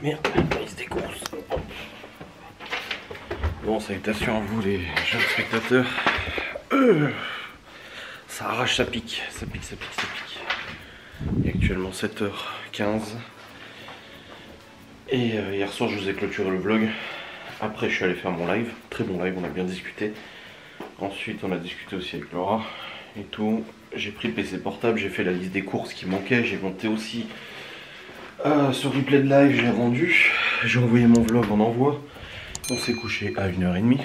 Merde, liste des courses. Bon, salutations à vous les jeunes spectateurs. Euh, ça arrache, ça pique, ça pique, ça pique, ça pique. Il est actuellement 7h15. Et euh, hier soir, je vous ai clôturé le vlog. Après, je suis allé faire mon live. Très bon live, on a bien discuté. Ensuite, on a discuté aussi avec Laura et tout. J'ai pris le PC portable, j'ai fait la liste des courses qui manquaient. J'ai monté aussi euh, sur replay de live, j'ai rendu. J'ai envoyé mon vlog en envoi. On s'est couché à 1h30.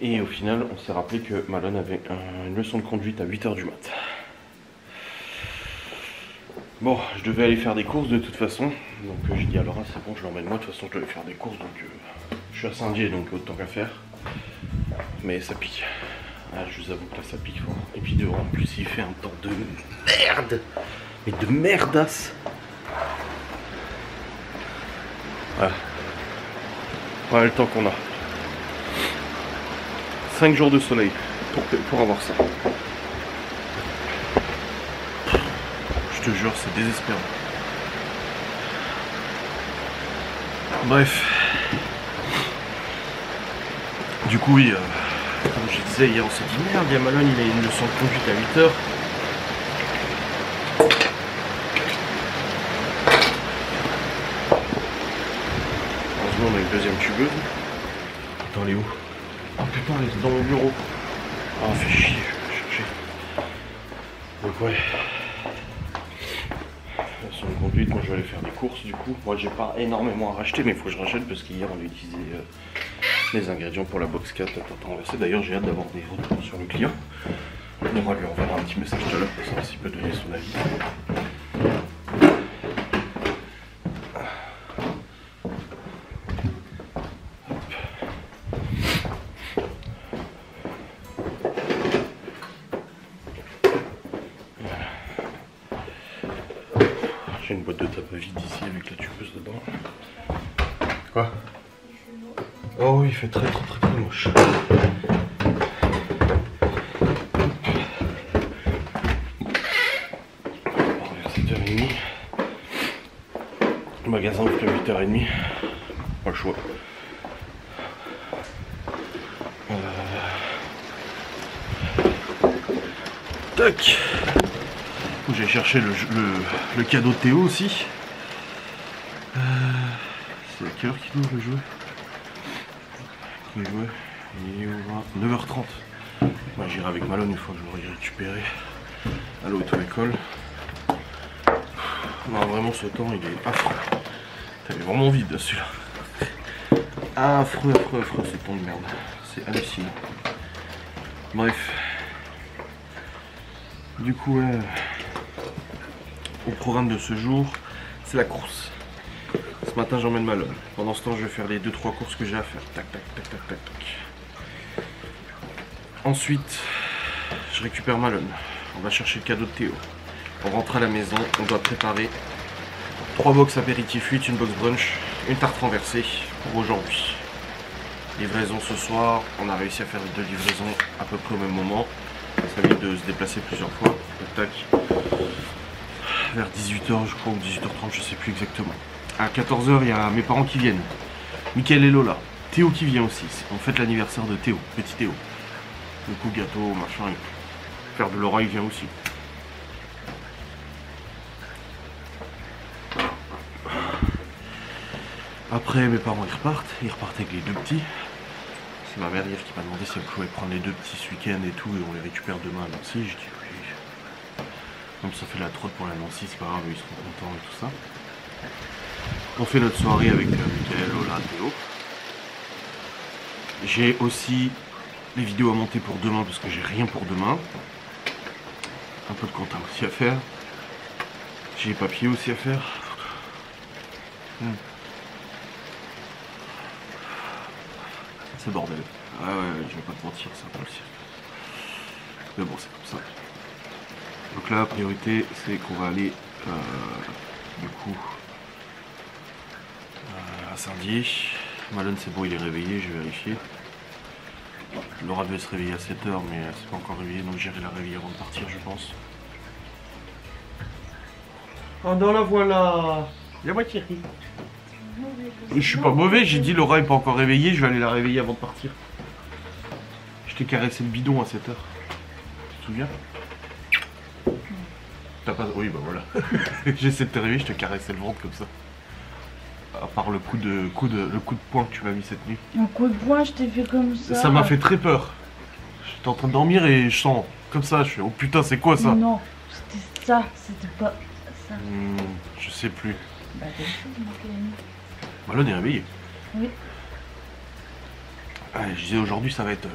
Et au final, on s'est rappelé que Malone avait un- une leçon de conduite à 8h du mat. Bon, je devais aller faire des courses de toute façon. Donc euh, j'ai dit à Laura, c'est bon, je l'emmène moi. De toute façon, je devais faire des courses. Donc euh, je suis à Saint-Dié, donc autant qu'à faire. Mais ça pique. Ah, je vous avoue que là, ça pique fort. Et puis dehors, en plus, il fait un temps de merde. Mais de merdasse. Voilà. Voilà le temps qu'on a. 5 jours de soleil pour, pour avoir ça. Je te jure, c'est désespérant. Bref. Du coup, oui, euh, comme je disais hier, on s'est dit merde, il y a Malone, il a une leçon de conduite à 8h. Heureusement, une deuxième tubeuse. Attends, elle est où Oh putain, elle est dans mon bureau. Ah, fait chier, je vais chercher. Donc, ouais. Leçon de conduite, moi je vais aller faire des courses du coup. Moi j'ai pas énormément à racheter, mais il faut que je rachète parce qu'hier on a utilisé euh, les ingrédients pour la box 4 à. D'ailleurs, j'ai hâte d'avoir des retours sur le client. On va lui enverra un petit message tout à l'heure pour savoir s'il peut donner son avis. Tac J'ai cherché le, le, le cadeau de Théo aussi. Euh, C'est à quelle heure qu'il ouvre le jeu Il jouait Il est au 9h30. Moi j'irai avec Malone une fois que je l'aurai récupéré à l'auto-école. Non vraiment ce temps il est affreux. T'avais vraiment vide celui-là. Affreux, affreux, affreux ce temps de merde. C'est hallucinant. Bref. Du coup. Au programme de ce jour, c'est la course. Ce matin j'emmène Malone. Pendant ce temps je vais faire les 2-3 courses que j'ai à faire. Tac tac tac tac tac tac. Ensuite, je récupère Malone. On va chercher le cadeau de Théo. On rentre à la maison, on doit préparer 3 box apéritif 8, une box brunch, une tarte renversée pour aujourd'hui. Livraison ce soir, on a réussi à faire les deux livraisons à peu près au même moment. Ça évite de se déplacer plusieurs fois. Vers 18h je crois ou 18h30 je sais plus exactement. À 14h il y a mes parents qui viennent. Mickaël et Lola. Théo qui vient aussi. En fait l'anniversaire de Théo, petit Théo. Du coup gâteau, machin. et Père de Laura il vient aussi. Après mes parents ils repartent, ils repartent avec les deux petits. C'est ma mère hier qui m'a demandé si elle pouvait prendre les deux petits ce week-end et tout et on les récupère demain à Nancy. Je dis. Comme ça fait la trotte pour la Nancy, c'est pas grave, ils seront contents et tout ça. On fait notre soirée avec euh, Mickaël, Lola, Théo. J'ai aussi les vidéos à monter pour demain parce que j'ai rien pour demain. Un peu de compta aussi à faire. J'ai les papiers aussi à faire. Hmm. C'est bordel. Ah ouais, ouais, je vais pas te mentir, c'est un peu le cirque. Mais bon, c'est comme ça. Donc là, la priorité, c'est qu'on va aller, euh, du coup, euh, à Saint-Dié. Malone, c'est bon, il est réveillé, je vais vérifier. Laura devait se réveiller à 7h, mais elle s'est pas encore réveillée, donc j'irai la réveiller avant de partir, je pense. Oh, dans la voilà Viens moi chérie. Je suis pas mauvais, j'ai dit Laura est pas encore réveillée, je vais aller la réveiller avant de partir. Je t'ai caressé le bidon à 7h. Tu te souviens? T'as pas... Oui bah voilà. J'essaie de te réveiller, je te caressais le ventre comme ça. À part le coup de, coup de, le coup de poing que tu m'as mis cette nuit. Un coup de poing, je t'ai fait comme ça. Ça m'a fait très peur. J'étais en train de dormir et je sens comme ça, je fais oh putain c'est quoi ça? Non, c'était ça, c'était pas ça. Hmm, Je sais plus. Bah, chose, mon Kémy. Malone est réveillée. Oui. Ah, je disais aujourd'hui ça va être.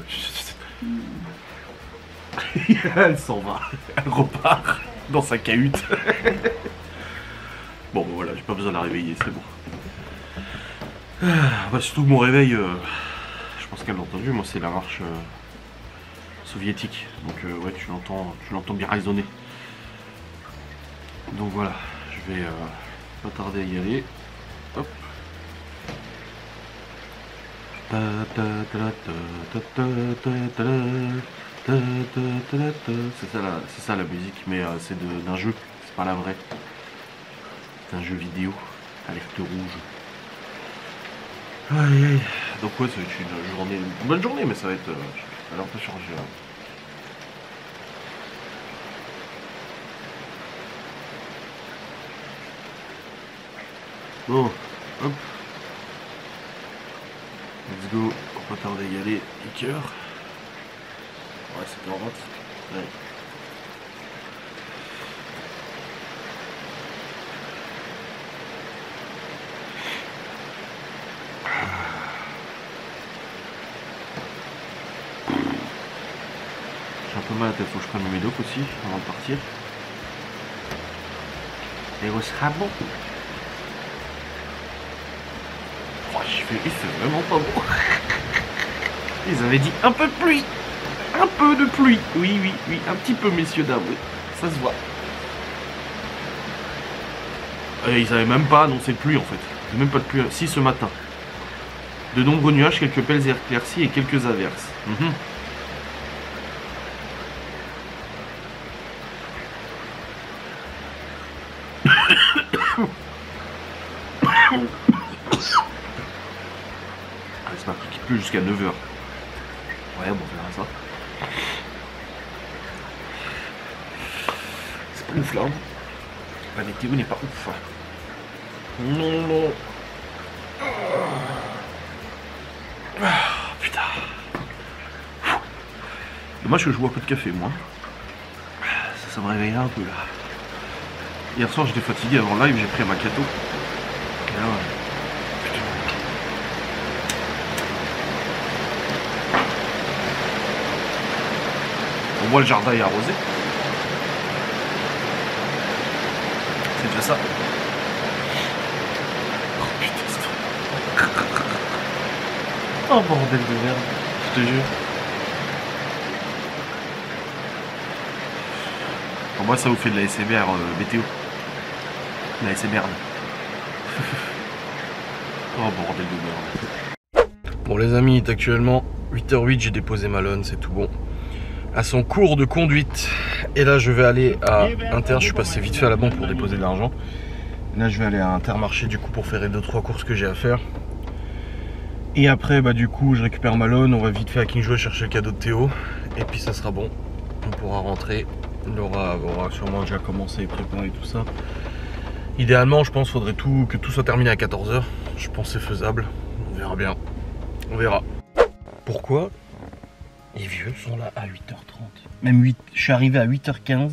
Elle s'en va. Elle repart dans sa cahute. bon, bah voilà, j'ai pas besoin de la réveiller, c'est bon. Ah, bah, surtout mon réveil, euh, je pense qu'elle l'a entendu, moi c'est la marche euh, soviétique. Donc euh, ouais, tu l'entends, tu l'entends bien résonner. Donc voilà, je vais pas tarder à y aller. C'est ça, la, musique, mais euh, c'est de, d'un jeu, c'est pas la vraie. C'est un jeu vidéo, alerte rouge. Donc ouais, ça va être une journée, une bonne journée, mais ça va être euh, alors un peu chargé. Hein. Bon, hop. Let's go, on va tarder à y aller. Piqueur. C'est en rentre. Ouais. J'ai un peu mal à tête, faut que je prenne mes médocs aussi avant de partir. Et au sera bon. Oh, fait, il fait vraiment pas beau. Ils avaient dit un peu de pluie. Un peu de pluie. Oui, oui, oui, un petit peu, messieurs, dames. Ça se voit. Euh, ils avaient même pas annoncé de pluie en fait. Même pas de pluie. Si ce matin. De nombreux nuages, quelques belles éclaircies et quelques averses. Mhm. Ah, c'est jusqu'à 9h. Ouais, bon, on verra ça. C'est pas ouf là. hein. La météo n'est pas ouf. Non, non. Ah, putain. Que je bois peu de café, moi. Ça, ça me réveille un peu là. Hier soir, j'étais fatigué avant live, j'ai pris un. Putain. On voit le jardin est arrosé. C'est déjà ça. Oh Oh bordel de merde, je te jure. Pour moi ça vous fait de la SMR euh, météo. De la SMR. oh bordel de merde. Bon les amis, il est actuellement 8h08, j'ai déposé Malone, c'est tout bon. À son cours de conduite. Et là je vais aller à Inter, je suis passé vite fait à la banque pour déposer de l'argent. Là je vais aller à Intermarché du coup pour faire les 2-3 courses que j'ai à faire. Et après bah du coup je récupère Malone, on va vite fait à King chercher le cadeau de Théo. Et puis ça sera bon. On pourra rentrer. Laura aura sûrement déjà commencé et préparé tout ça. Idéalement je pense faudrait tout que tout soit terminé à 14h. Je pense que c'est faisable. On verra bien. On verra. Pourquoi les vieux sont là à 8h30 Même 8. Je suis arrivé à 8h15.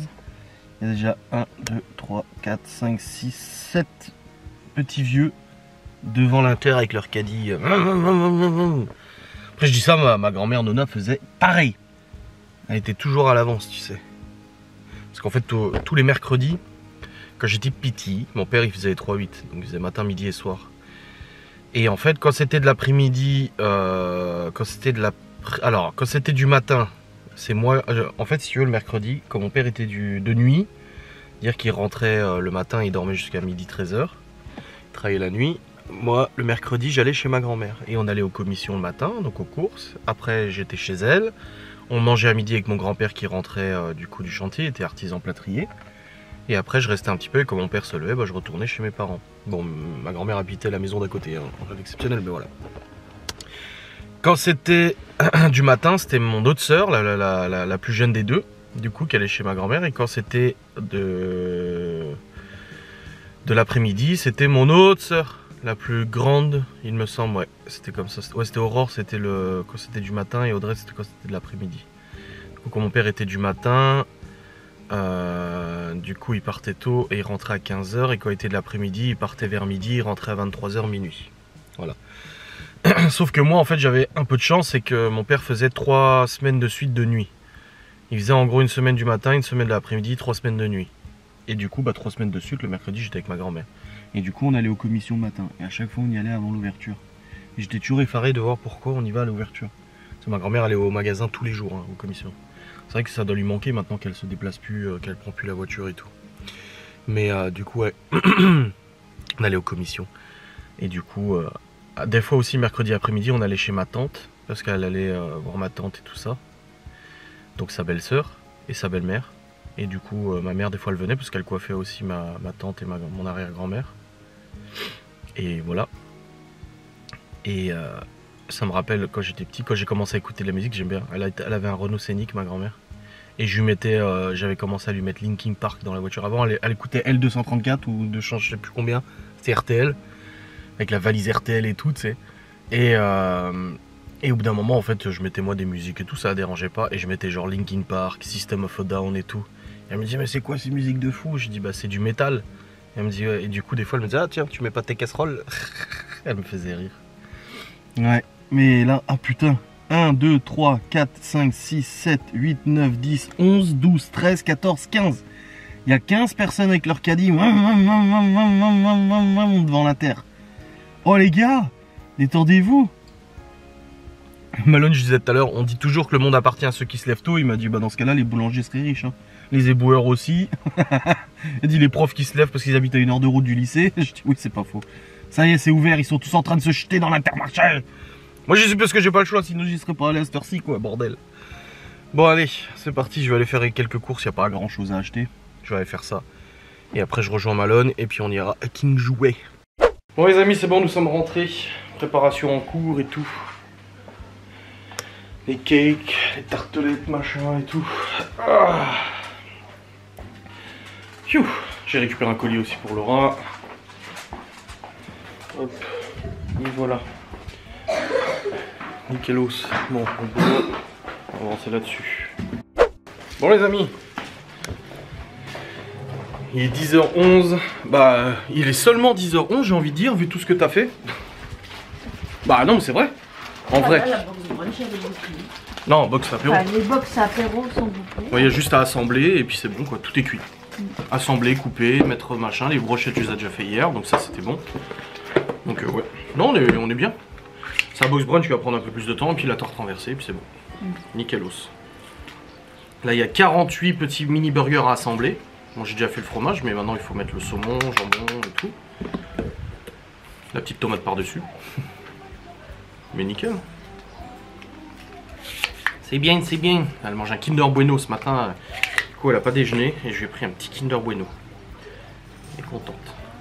Il y a déjà 1, 2, 3, 4, 5, 6, 7 petits vieux devant l'inter avec leur caddie. Après je dis ça, ma, ma grand-mère Nona faisait pareil. Elle était toujours à l'avance, tu sais. Parce qu'en fait, tous- les mercredis, quand j'étais petit, mon père il faisait les 3-8, donc il faisait matin, midi et soir. Et en fait, quand c'était de l'après-midi, euh, quand c'était alors quand c'était du matin, c'est moi. euh, En fait, si tu veux, le mercredi, quand mon père était de nuit, dire qu'il rentrait euh, le matin, il dormait jusqu'à midi 13h, il travaillait la nuit. Moi, le mercredi, j'allais chez ma grand-mère et on allait aux commissions le matin, donc aux courses. Après, j'étais chez elle. On mangeait à midi avec mon grand-père qui rentrait euh, du coup du chantier, était artisan plâtrier. Et après, je restais un petit peu et quand mon père se levait, bah, je retournais chez mes parents. Bon, ma grand-mère habitait la maison d'à côté, hein, rien d'exceptionnel, mais voilà. Quand c'était du matin, c'était mon autre sœur, la- la plus jeune des deux, du coup, qui allait chez ma grand-mère. Et quand c'était de, de l'après-midi, c'était mon autre sœur, la plus grande, il me semble. C'était comme ça. Ouais, c'était Aurore, c'était le quand c'était du matin, et Audrey, c'était quand c'était de l'après-midi. Quand mon père était du matin, euh, du coup, il partait tôt et il rentrait à 15h. Et quand il était de l'après-midi, il partait vers midi, il rentrait à 23h minuit. Voilà. Sauf que moi, en fait, j'avais un peu de chance, c'est que mon père faisait trois semaines de suite de nuit. Il faisait en gros une semaine du matin, une semaine de l'après-midi, trois semaines de nuit. Et du coup, bah, trois semaines de suite, le mercredi, j'étais avec ma grand-mère. Et du coup, on allait aux commissions le matin. Et à chaque fois, on y allait avant l'ouverture. Et j'étais toujours effaré de voir pourquoi on y va à l'ouverture. Ma grand-mère allait au magasin tous les jours, hein, aux commissions. C'est vrai que ça doit lui manquer maintenant qu'elle se déplace plus, euh, qu'elle prend plus la voiture et tout. Mais euh, du coup, ouais, on allait aux commissions. Et du coup, euh, des fois aussi, mercredi après-midi, on allait chez ma tante, parce qu'elle allait euh, voir ma tante et tout ça. Donc sa belle-sœur et sa belle-mère. Et du coup, ma mère, des fois, elle venait, parce qu'elle coiffait aussi ma, tante et mon arrière-grand-mère. Et voilà. Et euh, ça me rappelle quand j'étais petit, quand j'ai commencé à écouter de la musique, j'aime bien. Elle, avait un Renault Scénic, ma grand-mère. Et je lui mettais, euh, j'avais commencé à lui mettre Linkin Park dans la voiture. Avant, elle, elle écoutait L234 ou de change, je sais plus combien. C'était RTL, avec la valise RTL et tout, tu sais. Et, euh, et au bout d'un moment, en fait, je mettais moi des musiques et tout, ça la dérangeait pas. Et je mettais genre Linkin Park, System of a Down et tout. Et elle me dit, mais c'est quoi ces musiques de fou? Je dis, bah c'est du métal. Et elle me dit, ouais. et du coup, des fois, elle me disait, ah tiens, tu mets pas tes casseroles Elle me faisait rire. Ouais. Mais là, ah putain. 1, 2, 3, 4, 5, 6, 7, 8, 9, 10, 11, 12, 13, 14, 15. Il y a 15 personnes avec leur caddie devant la terre. Oh les gars, détendez-vous. Malone, je disais tout à l'heure, on dit toujours que le monde appartient à ceux qui se lèvent tôt. Il m'a dit, bah dans ce cas-là, les boulangers seraient riches. hein. Les éboueurs aussi. Il dit les profs qui se lèvent parce qu'ils habitent à une heure de route du lycée. Je dis, oui, c'est pas faux. Ça y est, c'est ouvert, ils sont tous en train de se jeter dans l'intermarché. Moi, j'y suis parce que j'ai pas le choix, sinon j'y serais pas allé à cette heure-ci, quoi, bordel. Bon, allez, c'est parti, je vais aller faire quelques courses, y a pas grand chose à acheter. Je vais aller faire ça. Et après, je rejoins Malone et puis on ira à King Jouet. Bon, les amis, c'est bon, nous sommes rentrés. Préparation en cours et tout. Les cakes, les tartelettes, machin et tout. Ah. J'ai récupéré un colis aussi pour Laura. Hop. Et voilà. Nickelos. Bon, on va avancer là-dessus. Bon les amis. Il est 10h11. Bah, il est seulement 10h11, j'ai envie de dire, vu tout ce que t'as fait. Bah non, mais c'est vrai. En vrai. Bouclée. Non, box apéro. Enfin, les box apéro sont bouclées. Ouais, Il y a juste à assembler et puis c'est bon quoi, tout est cuit. Assembler, couper, mettre machin, les brochettes tu les as déjà fait hier, donc ça c'était bon. Donc euh, ouais. Non on est, on est bien. C'est un box brunch qui va prendre un peu plus de temps, et puis la tarte renversée, et puis c'est bon. Nickelos. Là il y a 48 petits mini burgers à assembler. Bon j'ai déjà fait le fromage, mais maintenant il faut mettre le saumon, jambon et tout. La petite tomate par-dessus. Mais nickel. C'est bien, c'est bien. Elle mange un Kinder Bueno ce matin. Coup, elle a pas déjeuné et je lui ai pris un petit Kinder Bueno. Elle est contente.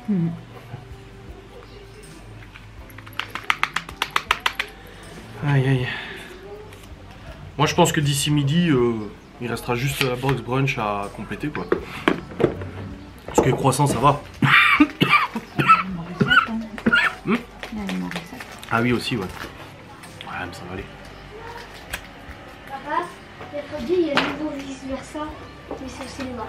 Mhm. Aïe aïe. Moi, je pense que d'ici midi, euh, il restera juste la box brunch à compléter quoi. Parce que les croissants, ça va. Hein. Hmm recette. Ah oui, aussi, ouais. Ouais, mais ça va aller. Mercredi, il y a de nouveau vice-versa, mais c'est au cinéma.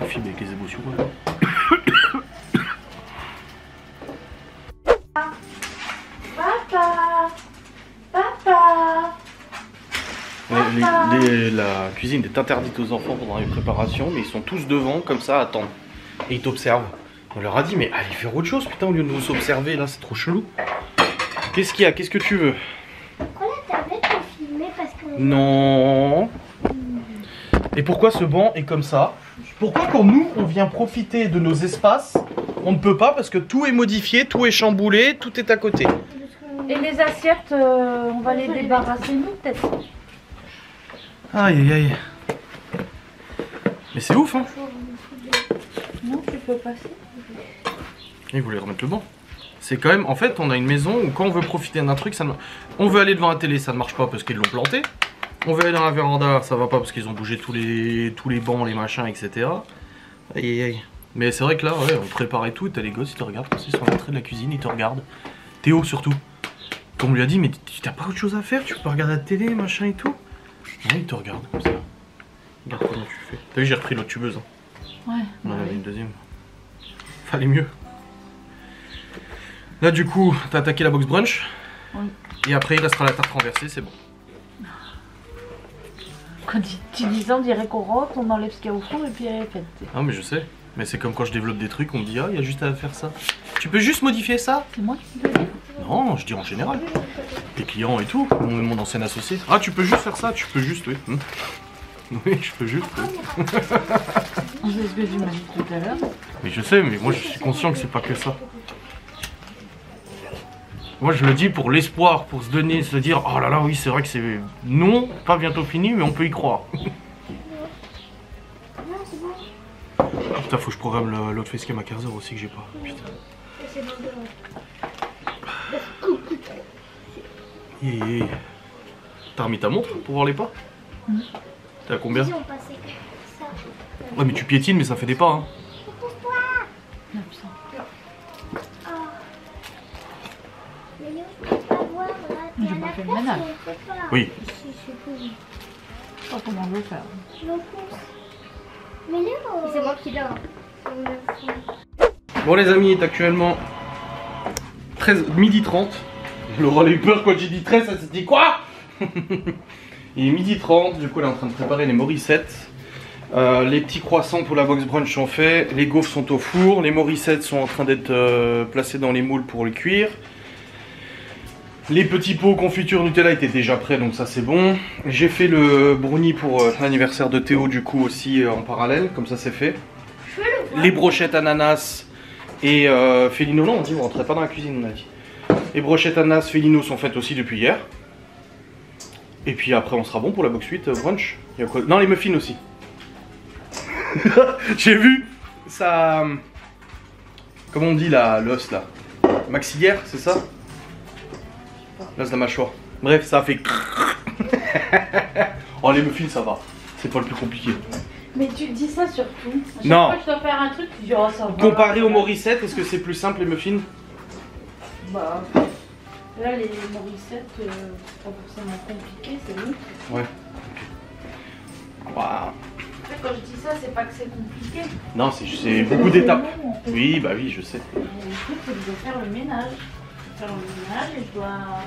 Un film avec les émotions, quoi. Papa Papa Ouais, les- les- la cuisine est interdite aux enfants pendant les préparations, mais ils sont tous devant, comme ça, à attendre. Et ils t'observent. On leur a dit, mais allez faire autre chose, putain, au lieu de nous observer, là, c'est trop chelou. Qu'est-ce qu'il y a? Qu'est-ce que tu veux Pourquoi la tablette est filmée Parce qu'on... Non. Et pourquoi ce banc est comme ça? Pourquoi quand nous, on vient profiter de nos espaces, on ne peut pas parce que tout est modifié, tout est chamboulé, tout est à côté? Et les assiettes, euh, on va les débarrasser nous peut-être. Aïe aïe aïe. Mais c'est ouf, hein Non, tu peux passer. Ils voulaient remettre le banc? C'est quand même, en fait, on a une maison où quand on veut profiter d'un truc, ça ne... on veut aller devant la télé, ça ne marche pas parce qu'ils l'ont planté. On veut aller dans la véranda, ça va pas parce qu'ils ont bougé tous les, tous les bancs, les machins, etc. Aïe, aïe, aïe. Mais c'est vrai que là, ouais, on préparait tout, t'as les gosses, ils te regardent, ils sont à l'entrée de la cuisine, ils te regardent. Théo surtout. Comme on lui a dit, mais t'as pas autre chose à faire, tu peux pas regarder la télé, machin et tout. Ouais, ils te regardent comme ça. Regarde comment tu fais. T'as vu, j'ai repris l'autre tubeuse. Hein. Ouais. On en bah avait une deuxième. Fallait mieux. Là, du coup, t'as attaqué la box brunch. Oui. Et après, il restera la tarte renversée, c'est bon. Quand tu, dis ça, on dirait qu'on rentre, on enlève ce qu'il y a au fond et puis elle est faite. Ah, mais je sais. Mais c'est comme quand je développe des trucs, on me dit, ah, il y a juste à faire ça. Tu peux juste modifier ça? C'est moi qui dis. Non, je dis en général. Les clients et tout, mon, mon ancien associé. Ah, tu peux juste faire ça, tu peux juste, oui. Hmm. Oui, je peux juste, oui. M'as dit tout à l'heure. Mais je sais, mais moi je suis conscient que c'est pas que ça. Moi je le dis pour l'espoir, pour se donner, se dire oh là là oui c'est vrai que c'est non, pas bientôt fini, mais on peut y croire. Non, c'est bon. Putain faut que je programme l'autre facecam à 15h aussi que j'ai pas. Putain. Hi. T'as remis ta montre pour voir les pas? T'es à combien? Ouais mais tu piétines mais ça fait des pas hein. Pas fait le ménage. pas. Oui. Je sais pas comment faire. Je le pousse. Mais Léo. C'est moi qui dors. Enfant. Bon les amis, il est actuellement 13, midi 30. Laura a eu peur quand j'ai dit 13, ça s'est dit quoi? Il est midi 30, du coup elle est en train de préparer les morissettes. Euh, les petits croissants pour la box brunch sont faits, les gaufres sont au four, les morissettes sont en train d'être euh, placées dans les moules pour les cuire. Les petits pots confiture Nutella étaient déjà prêts donc ça c'est bon. J'ai fait le brownie pour euh, l'anniversaire de Théo du coup aussi euh, en parallèle, comme ça c'est fait. Les brochettes ananas et euh, Félino, non, on dit on rentrait pas dans la cuisine, on a dit. Les brochettes ananas Félino sont faites aussi depuis hier. Et puis après, on sera bon pour la box 8 euh, brunch. Non, les muffins aussi. J'ai vu ça. Comment on dit là, l'os là? Maxillaire, c'est ça? L'os de la mâchoire. Bref, ça a fait. oh, les muffins, ça va. C'est pas le plus compliqué. Mais tu dis ça surtout. Chaque Non. fois que je dois faire un truc, tu dis oh ça va. Comparé aux Morissette, est-ce que c'est plus simple les muffins? Bah. Là, les morissettes, euh, c'est pas forcément compliqué, c'est nous. Ouais. Waouh. Après, quand je dis ça, c'est pas que c'est compliqué. Non, c'est beaucoup d'étapes. en fait. Oui, bah oui, je sais. Je dois faire le ménage. Faire le ménage et je dois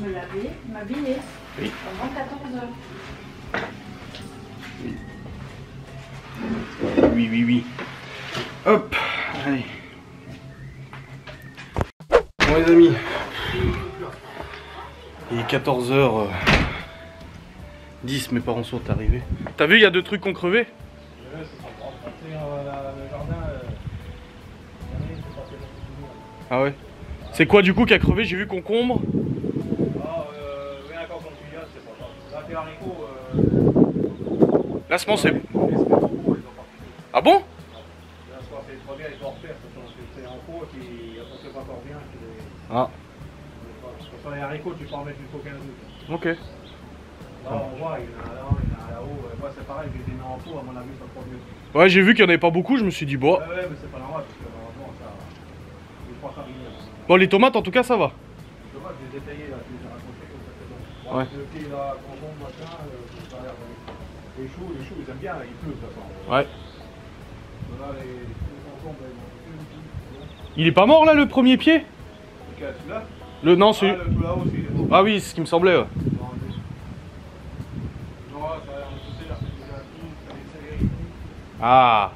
me laver, m'habiller. Oui. Pendant 14 heures. Oui, oui, oui. Hop, allez. Bon les amis, il est 14h10, mes parents sont arrivés. T'as vu, il y a deux trucs qui ont crevé? Ah ouais? C'est quoi du coup qui a crevé J'ai vu concombre. Ah, euh, voir quand tu viens, c'est pas ça. Là, tes haricots, euh, Là, ce c'est... les haricots, ils ont parti. Ah bon c'est encore Ah, sur les haricots, tu peux en mettre jusqu'au 15 août. ok. Là, on voit, il y en a là, il y en a là-haut. Moi, c'est pareil, j'ai des mis en pot, à mon avis, ça prend mieux. Ouais, j'ai vu qu'il n'y en avait pas beaucoup, je me suis dit, bon. Ouais, mais c'est pas normal, Bon, les tomates, en tout cas, ça va. Détaillé là, je les ai comme ça, bon. Ouais. Le pied là, concombre, machin, euh, ça a l'air de- Les choux, les choux, ils aiment bien, il pleut de toute façon. Ouais. Là, les, les concombres, ils plus. Il est pas mort là, le premier pied? Ok, celui-là Le non, Ah, celui. le tout là-haut aussi, il est bon. Ah oui, c'est ce qui me semblait. ouais. Non, deux. Non, ça a l'air de pousser, là, c'est déjà tout, ça les céleri. Ah.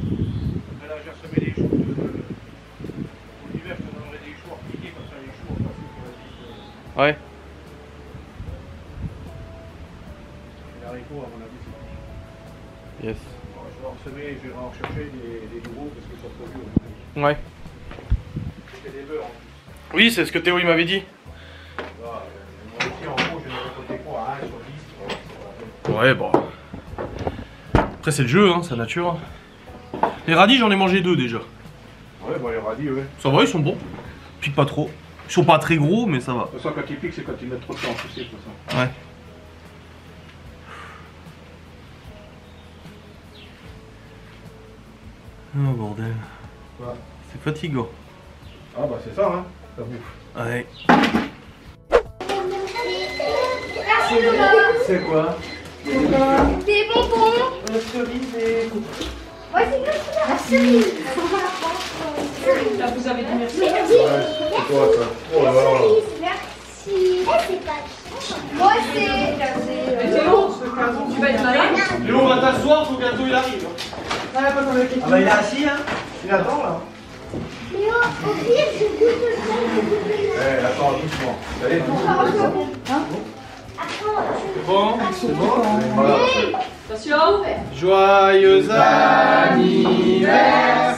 Mais là, j'ai ressemé des choux. de- Pour l'hiver, je te donnerai des choux à piquer, comme ça, les choux, on passe sur la vie. Ouais. Les haricots, à mon avis, c'est Yes. Bon, Je vais en semer, je vais en rechercher des, des nouveaux parce qu'ils sont trop vieux. Ouais. C'est des beurres en plus. Oui, c'est ce que Théo il m'avait dit. Là, euh, moi aussi, en gros, je vais récolter quoi 1 sur 10. Ouais, bon. Après, c'est le jeu, hein, sa nature. Les radis, j'en ai mangé deux déjà. Ouais, bon, il aura dit, ouais. Ça va, ils sont bons. Pique pas trop. Ils sont pas très gros, mais ça va. De toute façon, quand ils piquent, c'est quand ils mettent trop de temps, tu sais, de toute façon. Ouais. Oh bordel. Quoi? C'est fatigant. Ah, bah, c'est ça, hein. Ça bouffe. Ouais. Merci Lola. C'est quoi? Des bonbons. La cerise et... Ouais, c'est ça. La cerise. Là, vous avez dit merci. Merci. C'est toi, ça. Oh là là. Cerise, merci. C'est pas Moi, c'est. Mais Théo, tu vas être malade Léo, va t'asseoir, faut que bientôt il arrive. Ah bah il est assis hein Il attend là Léo, au pire, je goûte le sang. Eh, attends, doucement. Allez, doucement. Attends, C'est bon C'est bon. Attention Joyeux anniversaire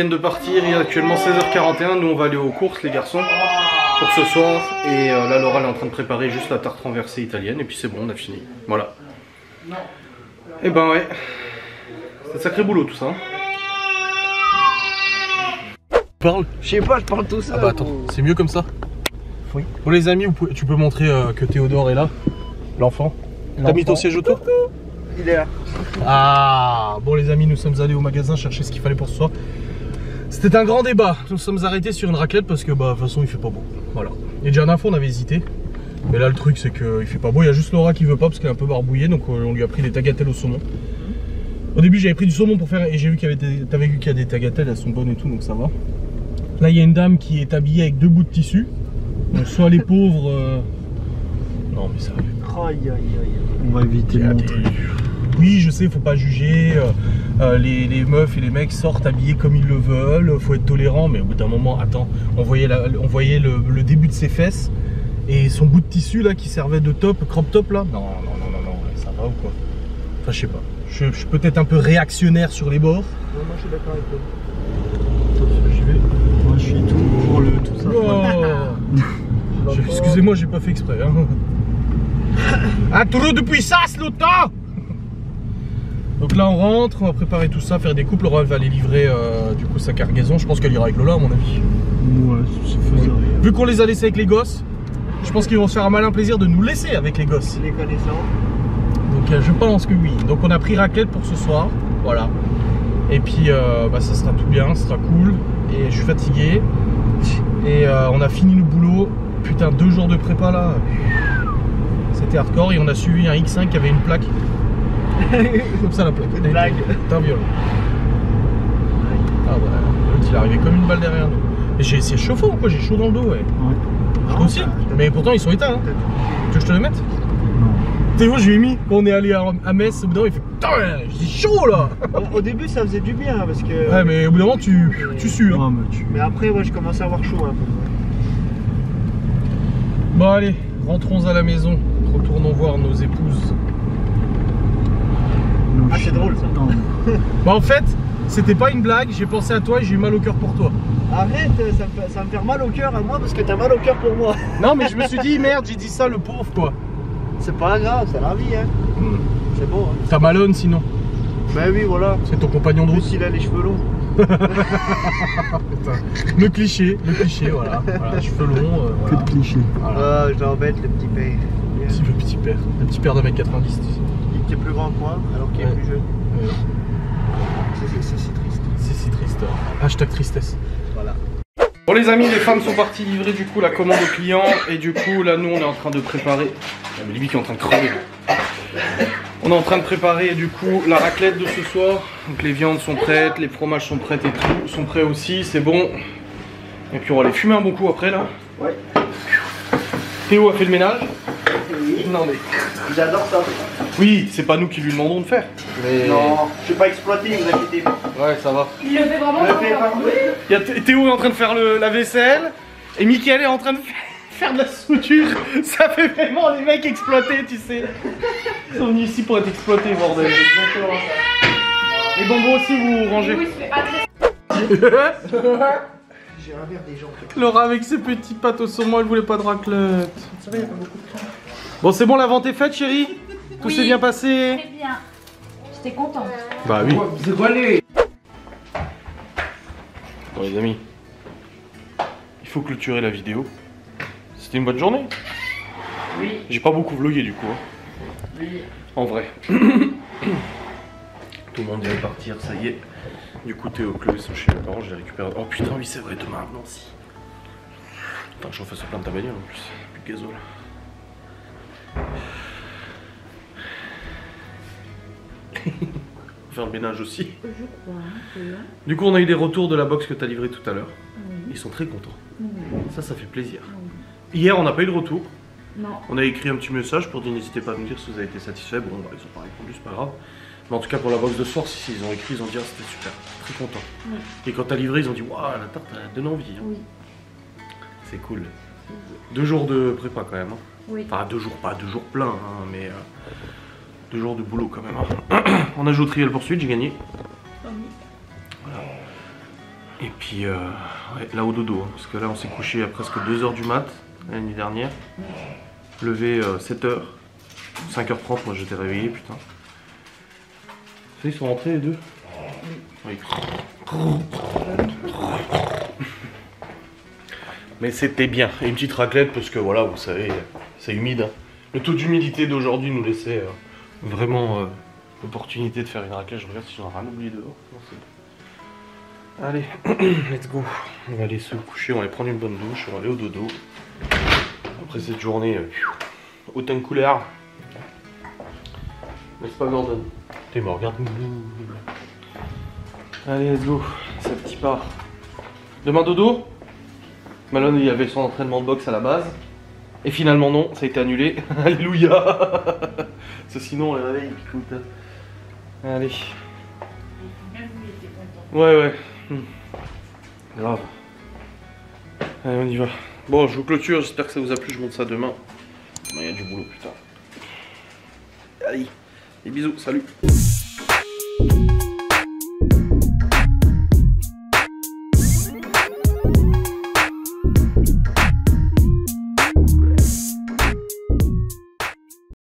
viennent de partir, il est actuellement 16h41, nous on va aller aux courses les garçons pour ce soir et euh, là Laura elle est en train de préparer juste la tarte renversée italienne et puis c'est bon on a fini, voilà. Et ben ouais, c'est un sacré boulot tout ça. hein. Parle Je sais pas, je parle tout ça. Ah bah attends, c'est mieux comme ça Oui. Bon les amis, vous pouvez- tu peux montrer euh, que Théodore est là, l'enfant. T'as mis ton siège autour Il est là. Ah Bon les amis, nous sommes allés au magasin chercher ce qu'il fallait pour ce soir. C'était un grand débat. Nous sommes arrêtés sur une raclette parce que bah de toute façon il fait pas beau. Voilà. Et déjà dernière fois on avait hésité. Mais là le truc c'est qu'il fait pas beau. Il y a juste Laura qui veut pas parce qu'elle est un peu barbouillée donc euh, on lui a pris des tagatelles au saumon. Au début j'avais pris du saumon pour faire et j'ai vu qu'il y avait des... T'avais vu qu'il y a des tagatelles, elles sont bonnes et tout donc ça va. Là il y a une dame qui est habillée avec deux bouts de tissu. Donc soit les pauvres. euh, Non mais ça va. Aïe aïe aïe. On va éviter de montrer. Oui, je sais, faut pas juger. euh, euh, les, les meufs et les mecs sortent habillés comme ils le veulent. Faut être tolérant, mais au bout d'un moment, attends, on voyait, la- on voyait le, le début de ses fesses et son bout de tissu là qui servait de top, crop top là. Non, non, non, non, non, ça va ou quoi? Enfin, je sais pas. Je, je suis peut-être un peu réactionnaire sur les bords. Non, moi je suis d'accord avec toi. J'y vais. Moi je suis tout pour le tout ça. Oh. Je- Excusez-moi, j'ai pas fait exprès. Hein. Un trop de puissance, l'OTAN Donc là, on rentre, on va préparer tout ça, faire des coupes. Laura va aller livrer euh, du coup sa cargaison. Je pense qu'elle ira avec Lola, à mon avis. Ouais, c'est faisable. Vu qu'on les a laissés avec les gosses, je pense qu'ils vont se faire un malin plaisir de nous laisser avec les gosses. Les connaissants. Donc euh, je pense que oui. Donc on a pris raclette pour ce soir. Voilà. Et puis euh, bah, ça sera tout bien, ça sera cool. Et je suis fatigué. Et euh, on a fini le boulot. Putain, deux jours de prépa là. C'était hardcore et on a suivi un X5 qui avait une plaque. comme ça la plaque. Une blague. Putain violent. Ah ouais, l'autre, il est arrivé comme une balle derrière nous. Et j'ai c'est chaud ou quoi J'ai chaud dans le dos ouais. Ouais. Toi aussi Mais pourtant ils sont éteints. hein. Tu veux que je te les mette? Non. Théo, je lui ai mis? Quand on est allé à, à Metz. Au bout d'un moment, il fait Putain, j'ai chaud là Au- début, ça faisait du bien parce que. Ouais, mais au bout d'un moment, tu, tu sues. Hein. Ouais, mais tu. Mais après, ouais, je commençais à avoir chaud un peu. Bon, allez, rentrons à la maison. Retournons voir nos épouses. Ah, c'est drôle, ça. Non. Bah, en fait, c'était pas une blague. J'ai pensé à toi et j'ai eu mal au cœur pour toi. Arrête, ça me, fait, ça me fait mal au cœur à moi parce que t'as mal au cœur pour moi. Non, mais je me suis dit, merde, j'ai dit ça, le pauvre quoi. C'est pas grave, c'est la vie, hein. C'est bon. Hein. T'as malone sinon. Ben oui, voilà. C'est ton compagnon de route. plus, il a les cheveux longs. Le cliché, le cliché, voilà. voilà cheveux longs. euh, Que de clichés. Voilà. Ah, je l'embête, le petit père. Petit, le petit père? Le petit père de mec 90. Plus grand que moi alors qu'il Ouais. est plus jeune. Ouais. C'est- si triste. C'est si triste. Hashtag tristesse. Voilà. Bon les amis, les femmes sont parties livrer du coup la commande au client et du coup là nous on est en train de préparer. Ah, mais lui qui est en train de crever. On est en train de préparer du coup la raclette de ce soir. Donc les viandes sont prêtes, les fromages sont prêts et tout, sont prêts aussi, c'est bon. Et puis on va les fumer un bon coup après là. Ouais. Théo a fait le ménage. Oui. Non mais. J'adore ça. Oui, c'est pas nous qui lui demandons de faire. Mais... Non, je suis pas exploité, vous inquiétez pas. Ouais, ça va. Il le fait vraiment Je pas fais pas. Il y a Thé- Théo est en train de faire le- la vaisselle et Mickaël est en train de faire de la soudure. Ça fait vraiment les mecs exploités, tu sais. Ils sont venus ici pour être exploités, bordel. Exactement ça. Les bonbons aussi, vous rangez. Oui, se fait agresser. J'ai un verre des gens. Laura avec ses petits pâtes au saumon, elle voulait pas de raclette. Ça va, y a pas beaucoup de crème. Bon, c'est bon, la vente est faite, chérie Tout Oui. s'est bien passé Très bien. J'étais contente. Bah oui. C'est quoi les Bon, les amis, il faut clôturer la vidéo. C'était une bonne journée Oui. J'ai pas beaucoup vlogué du coup. hein. Oui. En vrai. Tout le monde vient de partir, ça y est. Du coup, Théo, Chloé sont chez mes parents, je les récupère. Oh putain, oui, c'est vrai, demain, Nancy. Attends, je refais ça plein de ta bagnole en plus. Plus de gazole. Faire le ménage aussi. Je crois. Du coup, on a eu des retours de la box que tu as livrée tout à l'heure. Ils sont très contents. Ça, ça fait plaisir. Hier, on n'a pas eu de retour. Non. On a écrit un petit message pour dire n'hésitez pas à nous dire si vous avez été satisfait. Bon, bah, ils ont pas répondu, c'est pas grave. Mais en tout cas, pour la box de soir, si, ils ont écrit, ils ont dit ah, c'était super, très content. Et quand t'as livré, ils ont dit waouh, la tarte, elle donne envie. hein. Oui. C'est cool. Deux jours de prépa quand même. hein. Oui. Enfin, deux jours, pas deux jours pleins, hein, mais euh, deux jours de boulot quand même. hein. on a joué au trial poursuite, j'ai gagné. Et puis euh, ouais, là au dodo, hein, parce que là on s'est couché à presque 2h du mat la nuit dernière. Levé 7h, 5h30, moi j'étais réveillé, putain. Ils sont rentrés les deux? Oui. Mais c'était bien. Et une petite raclette parce que voilà, vous savez, c'est humide. hein. Le taux d'humidité d'aujourd'hui nous laissait euh, vraiment euh, l'opportunité de faire une raclette. Je regarde si j'en ai rien oublié dehors. Allez, let's go. On va aller se coucher, on va aller prendre une bonne douche, on va aller au dodo. Après cette journée euh, haute en couleur. N'est-ce pas Gordon? T'es mort, regarde. Allez, let's go. C'est petit pas. Demain dodo? Malone il avait son entraînement de boxe à la base. Et finalement non, ça a été annulé. Alléluia Parce que sinon on les réveille, écoute. Allez. Ouais ouais. Hmm. Grave. Allez on y va. Bon je vous clôture, j'espère que ça vous a plu, je monte ça demain. Il y a du boulot putain. Allez, des bisous, salut